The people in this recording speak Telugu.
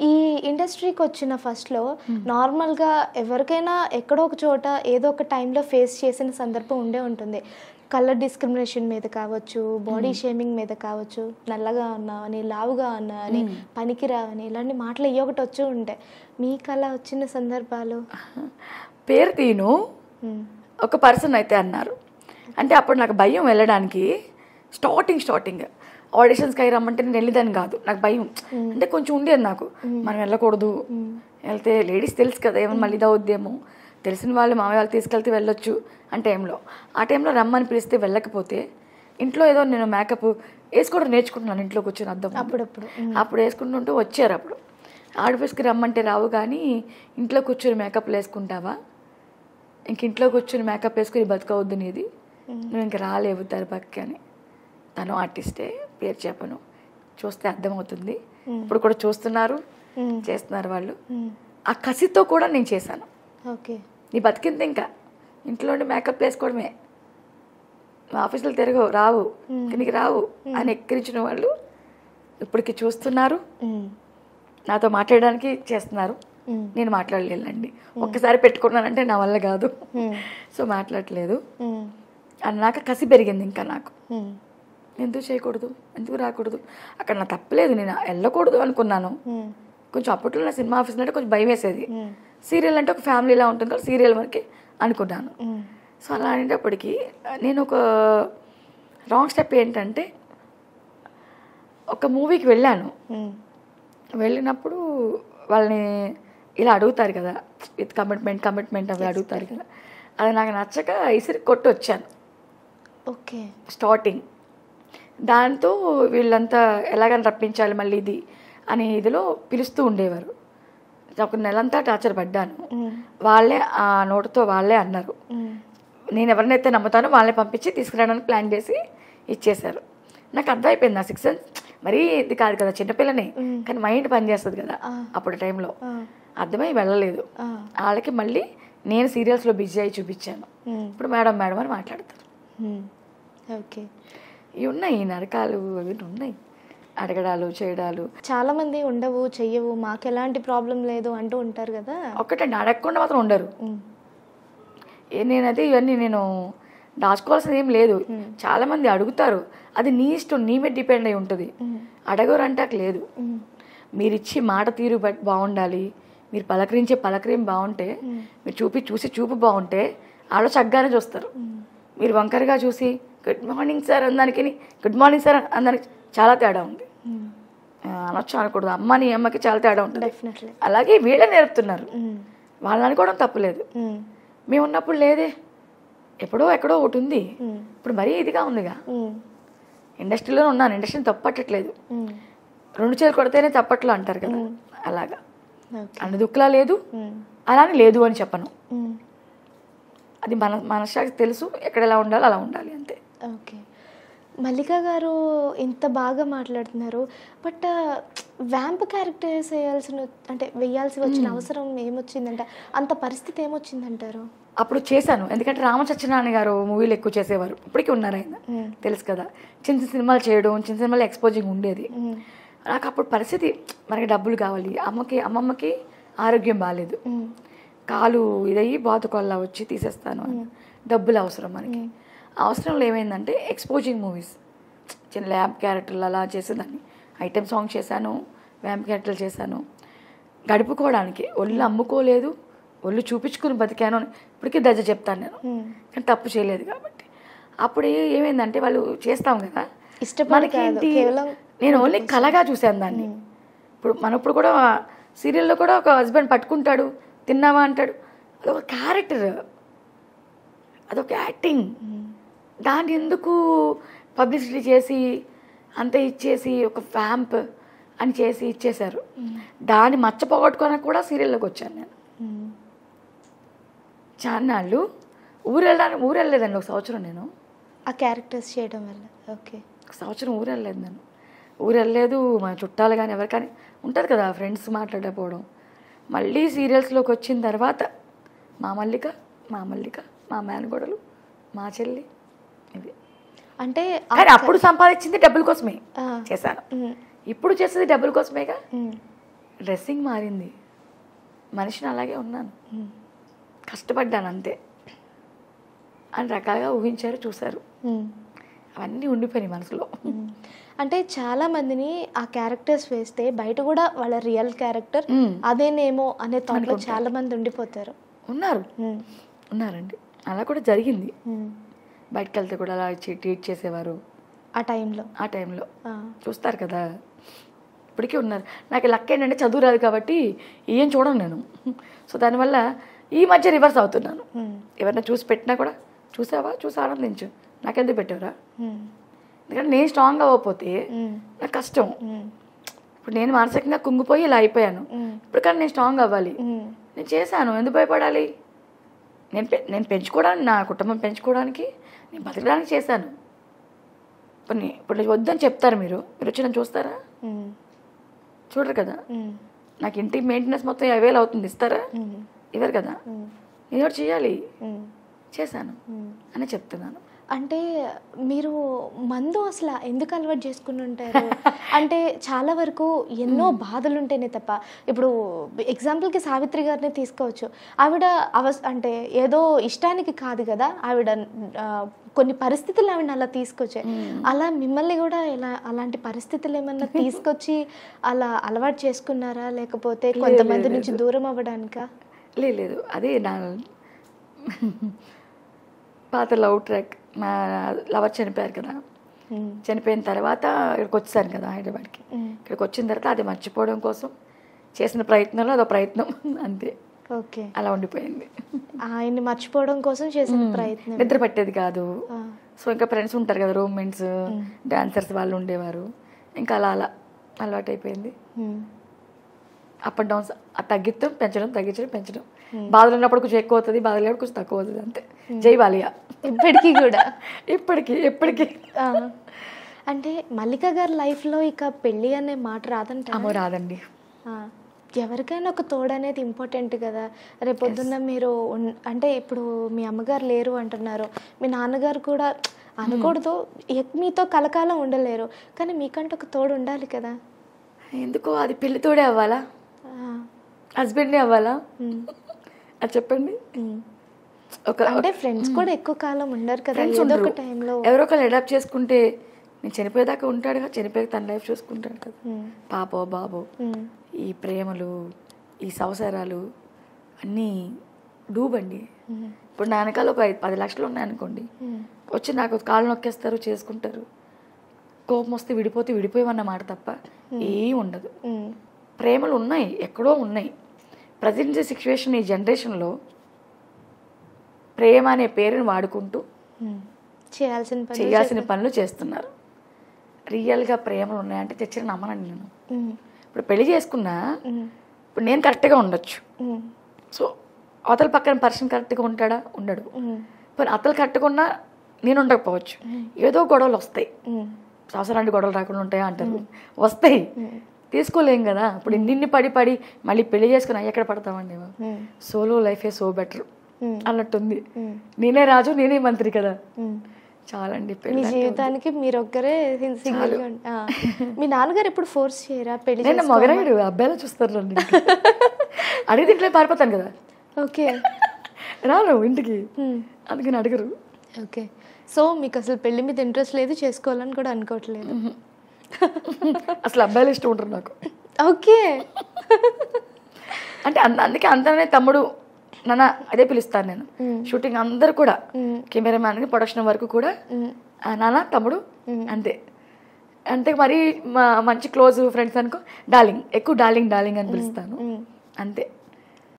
ఈ ఇండస్ట్రీకి వచ్చిన ఫస్ట్లో నార్మల్గా ఎవరికైనా ఎక్కడో ఒక చోట ఏదో ఒక టైంలో ఫేస్ చేసిన సందర్భం ఉండే ఉంటుంది. కలర్ డిస్క్రిమినేషన్ మీద కావచ్చు బాడీ షేమింగ్ మీద కావచ్చు నల్లగా ఉన్నా అని లావుగా ఉన్నా అని పనికి రావని ఇలాంటి మాటలు ఏ ఒకటి వచ్చి ఉంటాయి. మీకు అలా వచ్చిన సందర్భాలు? పేరు తీను. ఒక పర్సన్ అయితే అన్నారు. అంటే అప్పుడు నాకు భయం వెళ్ళడానికి స్టార్టింగ్ స్టార్టింగ్ ఆడిషన్స్కి అయి రమ్మంటే నేను వెళ్ళేదాన్ని కాదు. నాకు భయం. అంటే కొంచెం ఉండేది నాకు. మనం వెళ్ళకూడదు. వెళ్తే లేడీస్ తెలుసు కదా ఏమన్నా మళ్ళీ ఇదవుద్దేమో. తెలిసిన వాళ్ళు మామయ్య వాళ్ళు తీసుకెళ్తే వెళ్ళొచ్చు ఆ టైంలో. ఆ టైంలో రమ్మని పిలిస్తే వెళ్ళకపోతే ఇంట్లో ఏదో నేను మేకప్ వేసుకోవడం నేర్చుకుంటున్నాను ఇంట్లో కూర్చొని ముందు. అప్పుడప్పుడు. అప్పుడు వేసుకుంటుంటూ వచ్చారు అప్పుడు. ఆడపిస్కి రమ్మంటే రావు కానీ ఇంట్లో కూర్చొని మేకప్ వేసుకుంటావా? ఇంక ఇంట్లో కూర్చొని మేకప్ వేసుకుని బతకవద్దు నీది. నువ్వు ఇంక రాలేవు దర్బాకి అని. తను ఆర్టిస్టే పేరు చెప్పను. చూస్తే అర్థమవుతుంది. ఇప్పుడు కూడా చూస్తున్నారు. చేస్తున్నారు వాళ్ళు. ఆ కసితో కూడా నేను చేశాను. ఓకే. నీ బతికింది ఇంకా. ఇంట్లో మేకప్ వేసుకోవడమే. మా ఆఫీసులో తిరగవు రావు. ఇంక నీకు రావు అని ఎక్కిరించిన వాళ్ళు ఇప్పటికి చూస్తున్నారు. నాతో మాట్లాడడానికి చేస్తున్నారు. నేను మాట్లాడలేనండి ఒక్కసారి పెట్టుకున్నానంటే నా వల్ల కాదు. సో మాట్లాడలేదు. అన్నాక కసి పెరిగింది ఇంకా నాకు. ఎందుకు చేయకూడదు? ఎందుకు రాకూడదు? అక్కడ నా తప్పలేదు నేను వెళ్ళకూడదు అనుకున్నాను. కొంచెం అప్పట్లో నా సినిమా ఆఫీస్ అంటే కొంచెం భయం వేసేది. సీరియల్ అంటే ఒక ఫ్యామిలీలా ఉంటుంది కదా సీరియల్ వరకే అనుకున్నాను. సో అలా అనేటప్పటికి నేను ఒక రాంగ్ స్టెప్ ఏంటంటే ఒక మూవీకి వెళ్ళాను. వెళ్ళినప్పుడు వాళ్ళని ఇలా అడుగుతారు కదా విత్ కమిట్మెంట్ కమిట్మెంట్ అవి అడుగుతారు కదా. అది నాకు నచ్చక ఇసిరి కొట్టి వచ్చాను ఓకే. స్టార్టింగ్ దాంతో వీళ్ళంతా ఎలాగని రప్పించాలి మళ్ళీ ఇది అనే ఇదిలో పిలుస్తూ ఉండేవారు. ఒక నెలంతా టార్చర్ పడ్డాను. వాళ్ళే ఆ నోటుతో వాళ్ళే అన్నారు. నేను ఎవరినైతే నమ్ముతానో వాళ్ళని పంపించి తీసుకురావడానికి ప్లాన్ చేసి ఇచ్చేశారు. నాకు అర్థమైపోయింది నా సిక్స్ మరీ ఇది కాదు కదా చిన్నపిల్లనే. కానీ మైండ్ పనిచేస్తుంది కదా అప్పుడు టైంలో. అర్థమై వెళ్ళలేదు. వాళ్ళకి మళ్ళీ నేను సీరియల్స్లో బిజీ అయి చూపించాను. ఇప్పుడు మేడం మేడం అని మాట్లాడతారు. ఓకే. ఇవి ఉన్నాయి నరకాలు అవి ఉన్నాయి. అడగడాలు చేయడాలు. చాలా మంది ఉండవు చెయ్యవు మాకు ఎలాంటి ప్రాబ్లం లేదు అంటూ ఉంటారు కదా. ఒక్కటండి అడగకుండా మాత్రం ఉండరు. నేనైతే ఇవన్నీ నేను దాచుకోవాల్సింది ఏం లేదు. చాలా మంది అడుగుతారు అది నీ ఇష్టం నీ మీద డిపెండ్ అయి ఉంటుంది. అడగరంటాక లేదు. మీరు ఇచ్చి మాట తీరు బాగుండాలి. మీరు పలకరించే పలకరిం బాగుంటే మీరు చూపి చూసి చూపు బాగుంటే ఆడ చక్కగానే చూస్తారు. మీరు వంకరగా చూసి గుడ్ మార్నింగ్ సార్ అందానికి గుడ్ మార్నింగ్ సార్ అందానికి చాలా తేడా ఉంది. ఆ, అనొచ్చు అనకూడదు. అమ్మ నీ అమ్మకి చాలా తేడా ఉంటుంది. అలాగే వీళ్ళే నేర్పుతున్నారు. మ్మ్. వాళ్ళని అనుకోవడం తప్పులేదు. మ్మ్. మేము ఉన్నప్పుడు లేదే. ఎప్పుడో ఎక్కడో ఒకటి ఉంది. ఇప్పుడు మరీ ఇదిగా ఉందిగా. ఇండస్ట్రీలో ఉన్నాను. ఇండస్ట్రీని తప్పట్టట్లేదు. రెండు చేతులు కొడితేనే తప్పట్లు అంటారు కదా. అలాగా. అన్ని దుక్కులా లేదు. అలానే లేదు అని చెప్పను. అది మన మనసాకి తెలుసు. ఎక్కడ ఎలా ఉండాలో అలా ఉండాలి అంతే. ఓకే. మల్లిక గారు ఇంత బాగా మాట్లాడుతున్నారు. బట్ వ్యాంప్ క్యారెక్టర్స్ వేయాల్సిన అంటే వేయాల్సి వచ్చిన అవసరం ఏమొచ్చిందంట? అంత పరిస్థితి ఏమొచ్చిందంటారు? అప్పుడు చేశాను. ఎందుకంటే రామ సత్యనారాయణ గారు మూవీలు ఎక్కువ చేసేవారు. ఇప్పటికీ ఉన్నారు ఆయన. తెలుసు కదా. చిన్న చిన్న సినిమాలు చేయడం చిన్న సినిమాలు ఎక్స్పోజింగ్ ఉండేది. నాకు అప్పుడు పరిస్థితి మనకి డబ్బులు కావాలి. అమ్మకి అమ్మమ్మకి ఆరోగ్యం బాగాలేదు. కాలు ఇదయ్యి బాతుకొల్లా వచ్చి తీసేస్తాను డబ్బులు అవసరం మనకి. అవసరంలో ఏమైందంటే ఎక్స్పోజింగ్ మూవీస్ చిన్న ల్యాబ్ క్యారెక్టర్లు అలా చేసేదాన్ని. ఐటెం సాంగ్ చేశాను వ్యాంప్ క్యారెక్టర్లు చేశాను. గడుపుకోవడానికి ఒళ్ళు అమ్ముకోలేదు ఒళ్ళు చూపించుకుని బతికాను అని ఇప్పటికీ దజ చెప్తాను నేను. కానీ తప్పు చేయలేదు కాబట్టి. అప్పుడు ఏమైందంటే వాళ్ళు చేస్తాం కదా. ఇష్టపడి నేను ఓన్లీ కళగా చూశాను దాన్ని. ఇప్పుడు మన ఇప్పుడు కూడా సీరియల్లో కూడా ఒక హస్బెండ్ పట్టుకుంటాడు తిన్నావా అంటాడు. అదొక క్యారెక్టర్ అదొక యాక్టింగ్ దాన్ని ఎందుకు పబ్లిసిటీ చేసి అంత ఇచ్చేసి ఒక ఫ్యాంప్ అని చేసి ఇచ్చేశారు? దాన్ని మచ్చ పోగొట్టుకోవడానికి కూడా సీరియల్లోకి వచ్చాను నేను. చాన్నాళ్ళు ఊరు వెళ్ళడానికి ఊరు వెళ్ళలేదండి ఒక సంవత్సరం నేను. ఆ క్యారెక్టర్స్ చేయడం వల్ల ఓకే. ఒక సంవత్సరం ఊరు వెళ్ళలేదు నేను. ఊరు వెళ్ళలేదు మన చుట్టాలు కానీ ఎవరు కానీ ఉంటుంది కదా ఫ్రెండ్స్ మాట్లాడకపోవడం. మళ్ళీ సీరియల్స్లోకి వచ్చిన తర్వాత మా మల్లిక మా మల్లిక మా మేనగోడలు మా చెల్లి ఇది అంటే కానీ అప్పుడు సంపాదించింది డబ్బుల కోసమే. చేశాను. ఇప్పుడు చేసేది డబ్బుల కోసమేగా. డ్రెస్సింగ్ మారింది మనిషిని అలాగే ఉన్నాను కష్టపడ్డాను అంతే అని రకాలుగా ఊహించారు చూశారు. అవన్నీ ఉండిపోయినాయి మనసులో. అంటే చాలా మందిని ఆ క్యారెక్టర్స్ వేస్తే బయట కూడా వాళ్ళ రియల్ క్యారెక్టర్. అదేనేమో అనే థాట్లో అనుకుంటారు. చాలా మంది ఉండిపోతారు ఉన్నారు. ఉన్నారండి అలా కూడా జరిగింది. బయటకు వెళ్తే కూడా అలా చీ- ట్రీట్ చేసేవారు. ఆ టైంలో. ఆ టైంలో. చూస్తారు కదా. ఇప్పటికీ ఉన్నారు. నాకు లక్ ఏంటంటే చదువు రాదు కాబట్టి ఏం చూడను నేను. సో దానివల్ల ఈ మధ్య రివర్స్ అవుతున్నాను. ఎవరైనా చూసి పెట్టినా కూడా చూసావా? చూసి ఆనందించు. నాకెందుకు పెట్టారా. ఎందుకంటే నేను స్ట్రాంగ్ అవ్వకపోతే. నాకు కష్టం. ఇప్పుడు నేను మానసికంగా కుంగిపోయి ఇలా అయిపోయాను. ఇప్పుడు కానీ నేను స్ట్రాంగ్ అవ్వాలి. నేను చేశాను. ఎందుకు భయపడాలి? నేను పె- నేను పెంచుకోవడానికి నా కుటుంబం పెంచుకోవడానికి నేను బతకడానికి చేశాను ఇప్పుడు ఇప్పుడు వద్దని చెప్తారు మీరు మీరు వచ్చి నన్ను చూస్తారా. చూడరు కదా. నాకు ఇంటి మెయింటెనెన్స్ మొత్తం యాభై వేలు అవుతుంది ఇస్తారా. ఇవ్వరు కదా. నేను చేయాలి. చేశాను. అని చెప్తున్నాను అంటే మీరు మందు అసలు ఎందుకు అలవాటు చేసుకుని ఉంటారు? అంటే చాలా వరకు ఎన్నో బాధలు ఉంటేనే తప్ప. ఇప్పుడు ఎగ్జాంపుల్కి సావిత్రి గారిని తీసుకోవచ్చు. ఆవిడ అవస్ అంటే ఏదో ఇష్టానికి కాదు కదా ఆవిడ కొన్ని పరిస్థితులు ఆవిడ అలా తీసుకొచ్చాయి అలా మిమ్మల్ని కూడా ఇలా అలాంటి పరిస్థితులు ఏమన్నా తీసుకొచ్చి అలా అలవాటు చేసుకున్నారా? లేకపోతే కొంతమంది నుంచి దూరం అవ్వడానికా? లేదు. అదే నా పాత లవ్ ట్రాక్. మా లవర్ చనిపోయారు కదా. చనిపోయిన తర్వాత ఇక్కడికి వచ్చాను కదా హైదరాబాద్కి. ఇక్కడికి వచ్చిన తర్వాత అది మర్చిపోవడం కోసం చేసిన ప్రయత్నంలో అదో ప్రయత్నం అంతే. ఓకే. అలా ఉండిపోయింది. ఆయన్ని మర్చిపోవడం కోసం చేసిన ప్రయత్నం. నిద్ర పట్టేది కాదు. సో ఇంకా ఫ్రెండ్స్ ఉంటారు కదా రూమ్మేట్స్ డాన్సర్స్ వాళ్ళు ఉండేవారు. ఇంకా అలా అలా అలవాటు అయిపోయింది ఉమ్, అప్ అండ్ డౌన్స్ తగ్గిస్తాం పెంచడం తగ్గించడం పెంచడం. బాధలు ఉన్నప్పుడు కొంచెం ఎక్కువ అవుతుంది బాధలు లేనప్పుడు కొంచెం తక్కువ అవుతుంది అంతే. జై బాలియా. ఇప్పటికీ కూడా? ఇప్పటికి ఎప్పటికీ అంటే మల్లిక గారి లైఫ్లో ఇక పెళ్ళి అనే మాట రాదంట అమ్మో రాదండి. ఎవరికైనా ఒక తోడు అనేది ఇంపార్టెంట్ కదా. రేపొద్దున్న మీరు అంటే ఇప్పుడు మీ అమ్మగారు లేరు అంటున్నారు. మీ నాన్నగారు కూడా అనకూడదు. ఎ- మీతో కలకాలం ఉండలేరు. కానీ మీకంటే ఒక తోడు ఉండాలి కదా. ఎందుకో అది పెళ్ళితోడే అవ్వాలా? ఆ, హస్బెండే అవ్వాలా అది చెప్పండి. ఒక అంటే ఫ్రెండ్స్ కూడా ఎక్కువ కాలం ఉండరు కదా ఏదో ఒక టైంలో. ఎవరో ఒకరు అడాప్ట్ చేసుకుంటే నేను చనిపోయేదాకా ఉంటాడు కదా చనిపోయాక తన లైఫ్ చూసుకుంటాడు కదా. పాపో బాబో ఈ ప్రేమలు ఈ సంసారాలు అన్నీ డూబండి. ఇప్పుడు నా వెనకాల ఒక ఐదు పది లక్షలు ఉన్నాయనుకోండి. వచ్చి నాకు కాళ్ళు నొక్కేస్తారు చేసుకుంటారు. కోపం వస్తే విడిపోతే విడిపోయామన్న మాట తప్ప ఏం ఉండదు. ప్రేమలు ఉన్నాయి ఎక్కడో ఉన్నాయి. ప్రజెంట్ సిచ్యువేషన్ ఈ జనరేషన్లో ప్రేమ అనే పేరుని వాడుకుంటూ. చేయాల్సిన పని చేయాల్సిన పనులు చేస్తున్నారు. రియల్గా ప్రేమలు ఉన్నాయంటే తెచ్చిన నమ్మనండి నేను. ఇప్పుడు పెళ్ళి చేసుకున్నా ఇప్పుడు నేను కరెక్ట్గా ఉండొచ్చు. సో అవతల పక్కన పర్సన్ కరెక్ట్గా ఉంటాడా? ఉండడు. ఇప్పుడు అతలు కరెక్ట్గా ఉన్నా నేను ఉండకపోవచ్చు. ఏదో గొడవలు వస్తాయి. సంవత్సరానికి గొడవలు రాకుండా ఉంటాయా అంటారు. వస్తాయి. తీసుకోలేం కదా. ఇప్పుడు ఇన్నిన్ని పడి పడి మళ్ళీ పెళ్ళి చేసుకుని అయ్యి ఎక్కడ పడతామండి సోలో లైఫే సో బెటర్ అన్నట్టుంది. నేనే రాజు నేనే మంత్రి కదా. చాలండి మీ జీవితానికి మీరు ఒక్కరే సింగిల్. మీ నాన్నగారు ఎప్పుడు ఫోర్స్ చేయరా పెళ్ళి నేను మొగరాయుడు అబ్బాయిలా చూస్తారు రండి అడిగితే ఇంట్లో పారిపోతాను కదా. ఓకే. రాను ఇంటికి. అందుకని అడగరు. ఓకే. సో మీకు అసలు పెళ్ళి మీద ఇంట్రెస్ట్ లేదు చేసుకోవాలని కూడా అనుకోవట్లేదు. అసలు అబ్బాయిలు ఇష్టం ఉంటారు నాకు. ఓకే. అంటే అంద- అందుకే అందరినీ తమ్ముడు నాన్న అదే పిలుస్తాను నేను. షూటింగ్ అందరు కూడా కెమెరామ్యాన్ ప్రొడక్షన్ వరకు కూడా నాన్న తమ్ముడు అంతే. అంతే మరి మా మంచి క్లోజ్ ఫ్రెండ్స్ అనుకో డార్లింగ్ ఎక్కువ డార్లింగ్ డార్లింగ్ అని పిలుస్తాను. అంతే.